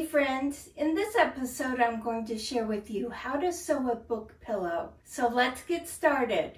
Hey friends, in this episode I'm going to share with you how to sew a book pillow. So let's get started.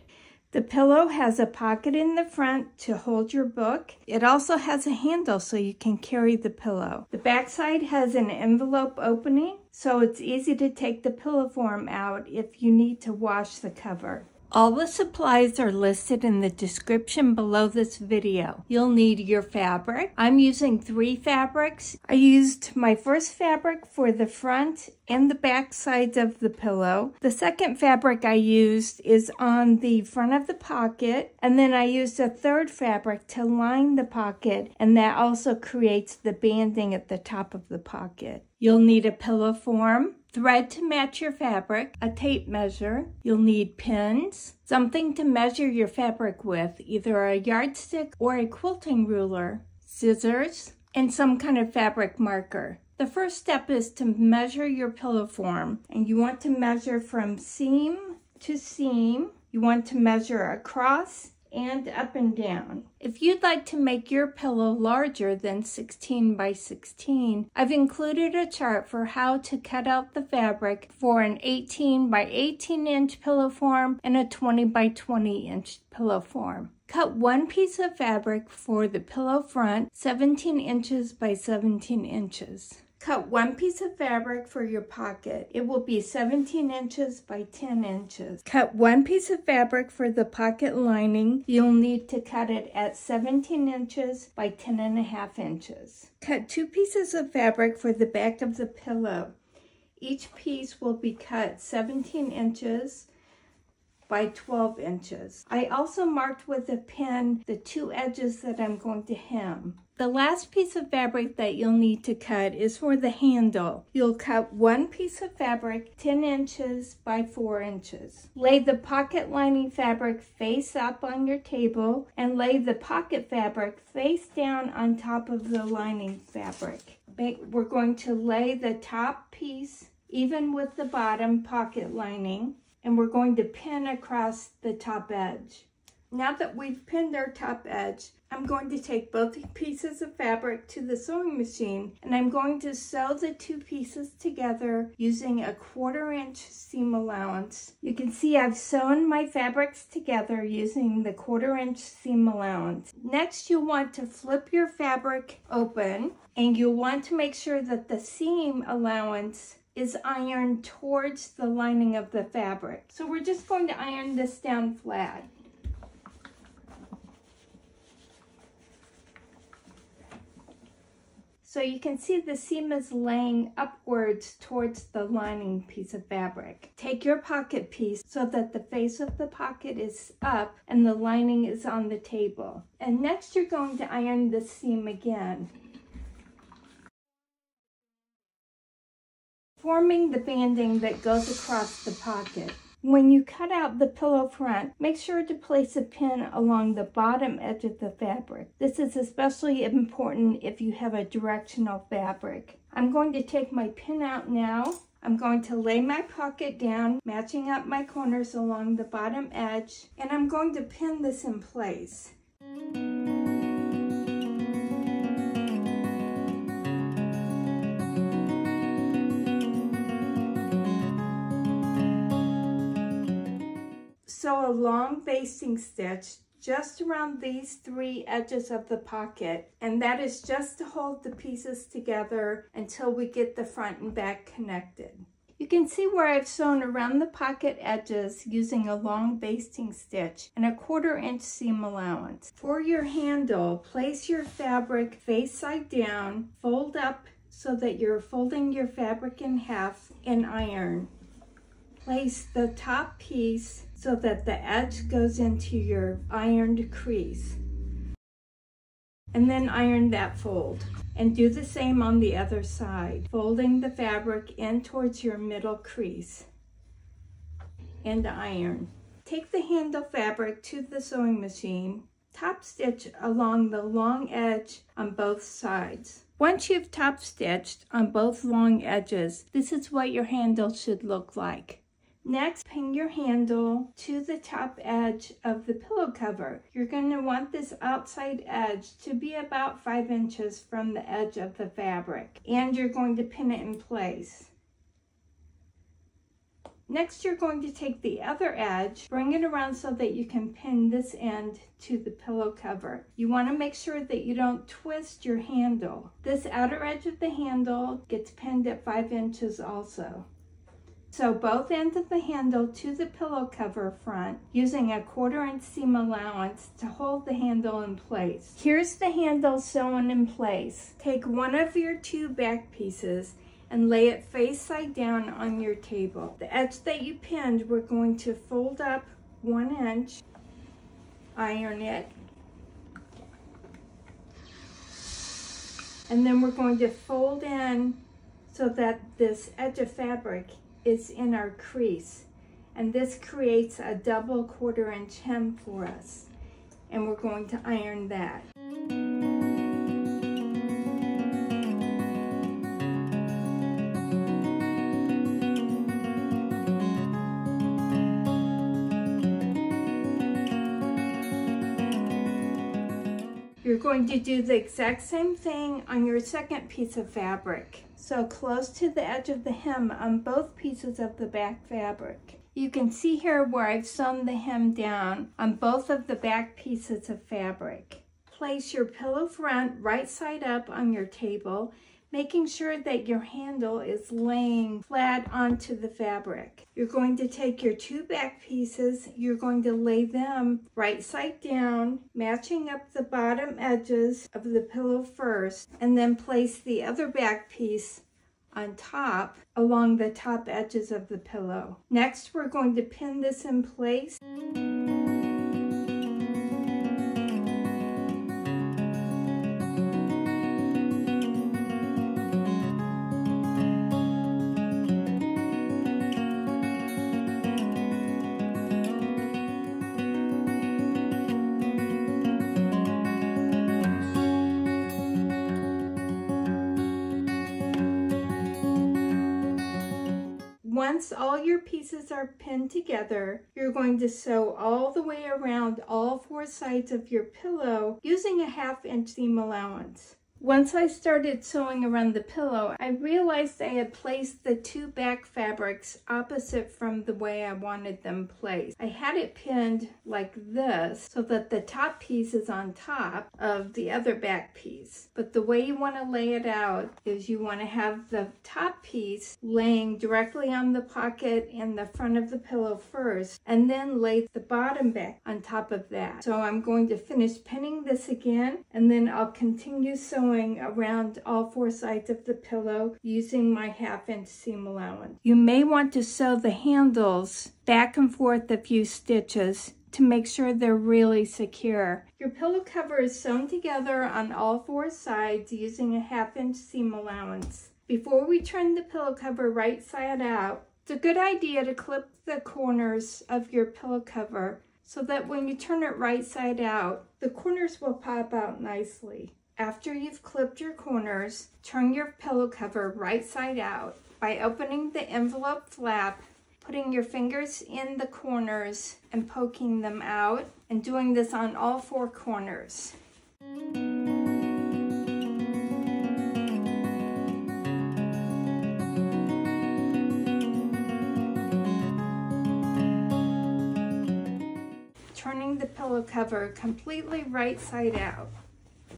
The pillow has a pocket in the front to hold your book. It also has a handle so you can carry the pillow. The backside has an envelope opening so it's easy to take the pillow form out if you need to wash the cover. All the supplies are listed in the description below this video. You'll need your fabric. I'm using three fabrics. I used my first fabric for the front and the back sides of the pillow. The second fabric I used is on the front of the pocket and then I used a third fabric to line the pocket and that also creates the banding at the top of the pocket. You'll need a pillow form, thread to match your fabric, a tape measure. You'll need pins, something to measure your fabric with, either a yardstick or a quilting ruler, scissors, and some kind of fabric marker. The first step is to measure your pillow form, and you want to measure from seam to seam. You want to measure across and up and down. If you'd like to make your pillow larger than 16 by 16, I've included a chart for how to cut out the fabric for an 18 by 18 inch pillow form and a 20 by 20 inch pillow form. Cut one piece of fabric for the pillow front 17 inches by 17 inches. Cut one piece of fabric for your pocket. It will be 17 inches by 10 inches. Cut one piece of fabric for the pocket lining. You'll need to cut it at 17 inches by 10 and a half inches. Cut two pieces of fabric for the back of the pillow. Each piece will be cut 17 inches by 12 inches. I also marked with a pin the two edges that I'm going to hem. The last piece of fabric that you'll need to cut is for the handle. You'll cut one piece of fabric 10 inches by 4 inches. Lay the pocket lining fabric face up on your table and lay the pocket fabric face down on top of the lining fabric. We're going to lay the top piece even with the bottom pocket lining and we're going to pin across the top edge. Now that we've pinned our top edge, I'm going to take both pieces of fabric to the sewing machine and I'm going to sew the two pieces together using a quarter inch seam allowance. You can see I've sewn my fabrics together using the quarter inch seam allowance. Next you'll want to flip your fabric open and you'll want to make sure that the seam allowance is ironed towards the lining of the fabric. So we're just going to iron this down flat. So you can see the seam is laying upwards towards the lining piece of fabric. Take your pocket piece so that the face of the pocket is up and the lining is on the table. And next you're going to iron the seam again. Forming the banding that goes across the pocket. When you cut out the pillow front, make sure to place a pin along the bottom edge of the fabric. This is especially important if you have a directional fabric. I'm going to take my pin out now. I'm going to lay my pocket down, matching up my corners along the bottom edge, and I'm going to pin this in place. Sew a long basting stitch just around these three edges of the pocket and that is just to hold the pieces together until we get the front and back connected. You can see where I've sewn around the pocket edges using a long basting stitch and a quarter inch seam allowance. For your handle, place your fabric face side down, fold up so that you're folding your fabric in half and iron. Place the top piece so that the edge goes into your ironed crease. And then iron that fold. And do the same on the other side, folding the fabric in towards your middle crease. And iron. Take the handle fabric to the sewing machine, top stitch along the long edge on both sides. Once you've top stitched on both long edges, this is what your handle should look like. Next, pin your handle to the top edge of the pillow cover. You're going to want this outside edge to be about 5 inches from the edge of the fabric. And you're going to pin it in place. Next, you're going to take the other edge, bring it around so that you can pin this end to the pillow cover. You want to make sure that you don't twist your handle. This outer edge of the handle gets pinned at 5 inches also. Sew both ends of the handle to the pillow cover front using a quarter inch seam allowance to hold the handle in place. Here's the handle sewn in place. Take one of your two back pieces and lay it face side down on your table. The edge that you pinned, we're going to fold up one inch, iron it, and then we're going to fold in so that this edge of fabric is in our crease. And this creates a double quarter inch hem for us. And we're going to iron that. You're going to do the exact same thing on your second piece of fabric. Sew close to the edge of the hem on both pieces of the back fabric. You can see here where I've sewn the hem down on both of the back pieces of fabric. Place your pillow front right side up on your table making sure that your handle is laying flat onto the fabric. You're going to take your two back pieces, you're going to lay them right side down, matching up the bottom edges of the pillow first, and then place the other back piece on top along the top edges of the pillow. Next, we're going to pin this in place. Once all your pieces are pinned together, you're going to sew all the way around all four sides of your pillow using a half inch seam allowance. Once I started sewing around the pillow, I realized I had placed the two back fabrics opposite from the way I wanted them placed. I had it pinned like this so that the top piece is on top of the other back piece. But the way you want to lay it out is you want to have the top piece laying directly on the pocket in the front of the pillow first and then lay the bottom back on top of that. So I'm going to finish pinning this again and then I'll continue sewing around all four sides of the pillow using my half inch seam allowance. You may want to sew the handles back and forth a few stitches to make sure they're really secure. Your pillow cover is sewn together on all four sides using a half inch seam allowance. Before we turn the pillow cover right side out, it's a good idea to clip the corners of your pillow cover so that when you turn it right side out, the corners will pop out nicely. After you've clipped your corners, turn your pillow cover right side out by opening the envelope flap, putting your fingers in the corners and poking them out, and doing this on all four corners. Turning the pillow cover completely right side out.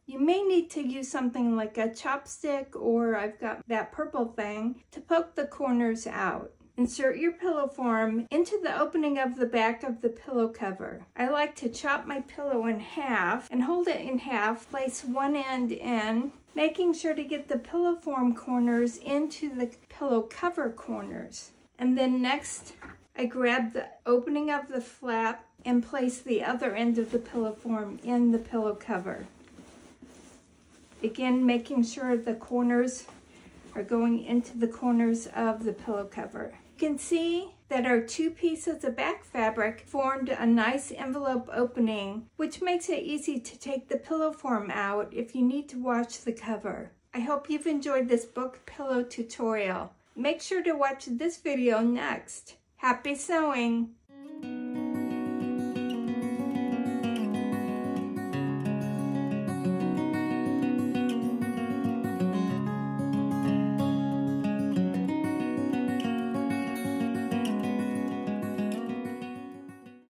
You may need to use something like a chopstick or I've got that purple thing to poke the corners out. Insert your pillow form into the opening of the back of the pillow cover. I like to chop my pillow in half and hold it in half, place one end in, making sure to get the pillow form corners into the pillow cover corners. And then next, I grab the opening of the flap and place the other end of the pillow form in the pillow cover. Again, making sure the corners are going into the corners of the pillow cover. You can see that our two pieces of back fabric formed a nice envelope opening, which makes it easy to take the pillow form out if you need to wash the cover. I hope you've enjoyed this book pillow tutorial. Make sure to watch this video next. Happy sewing!